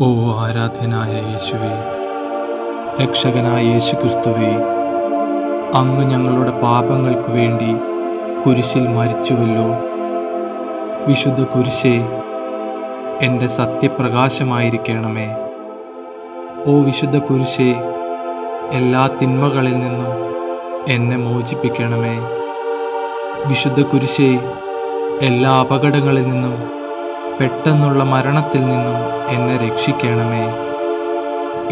ഓ ആരാധ്യനായ യേശുവേ രക്ഷകനായ യേശു ക്രിസ്തുവേ അങ്ങ് ഞങ്ങളുടെ പാപങ്ങൾക്ക് വേണ്ടി കുരിശിൽ മരിച്ചുവല്ലോ. വിശുദ്ധ കുരിശേ എന്റെ സത്യപ്രകാശമായിരിക്കണമേ. ഓ വിശുദ്ധ കുരിശേ എല്ലാ തിന്മകളിൽ നിന്നും എന്നെ മോചിപ്പിക്കണമേ. വിശുദ്ധ കുരിശേ എല്ലാ അപകടങ്ങളിൽ നിന്നും പെട്ടെന്നുള്ള മരണത്തിൽ നിന്നും എന്നെ രക്ഷിക്കണമേ.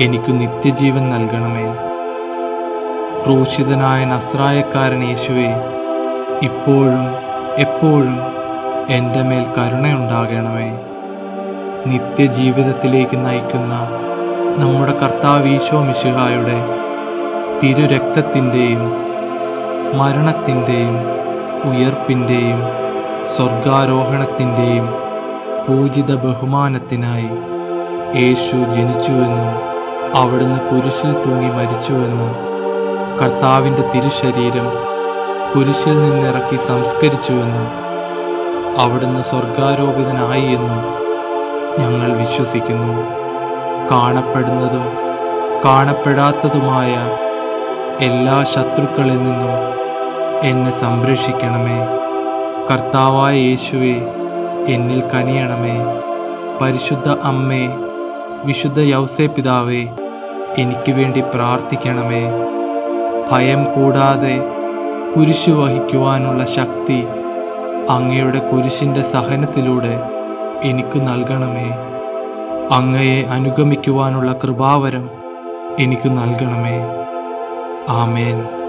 എനിക്കു നിത്യജീവൻ നൽകണമേ. ക്രൂശിതനായ നസ്രായക്കാരൻ യേശുവേ ഇപ്പോഴും എപ്പോഴും എന്റെ മേൽ കരുണയുണ്ടാകണമേ. നിത്യജീവിതത്തിലേക്ക് നയിക്കുന്ന നമ്മുടെ കർത്താവ് ഈശോ മിശിഹായുടെ തിരുരക്തത്തിന്റെയും മരണത്തിന്റെയും ഉയർപ്പിന്റെയും സ്വർഗാരോഹണത്തിന്റെയും പൂജിത ബഹുമാനത്തിനായി യേശു ജനിച്ചുവെന്നും അവിടുന്ന് കുരിശിൽ തൂങ്ങി മരിച്ചുവെന്നും കർത്താവിന്റെ തിരുശരീരം കുരിശിൽ നിന്നിറക്കി സംസ്കരിച്ചുവെന്നും അവിടുന്ന് സ്വർഗാരോപിതനായി എന്നും ഞങ്ങൾ വിശ്വസിക്കുന്നു. കാണപ്പെടുന്നതും കാണപ്പെടാത്തതുമായ എല്ലാ ശത്രുക്കളിൽ നിന്നും എന്നെ സംരക്ഷിക്കണമേ. കർത്താവായ യേശുവെ എന്നിൽ കനിയണമേ. പരിശുദ്ധ അമ്മേ വിശുദ്ധ യൗസേ പിതാവേ എനിക്ക് വേണ്ടി പ്രാർത്ഥിക്കണമേ. ഭയം കൂടാതെ കുരിശു വഹിക്കുവാനുള്ള ശക്തി അങ്ങയുടെ കുരിശിന്റെ സഹനത്തിലൂടെ എനിക്ക് നൽകണമേ. അങ്ങയെ അനുഗമിക്കുവാനുള്ള കൃപാവരം എനിക്ക് നൽകണമേ. ആമേൻ.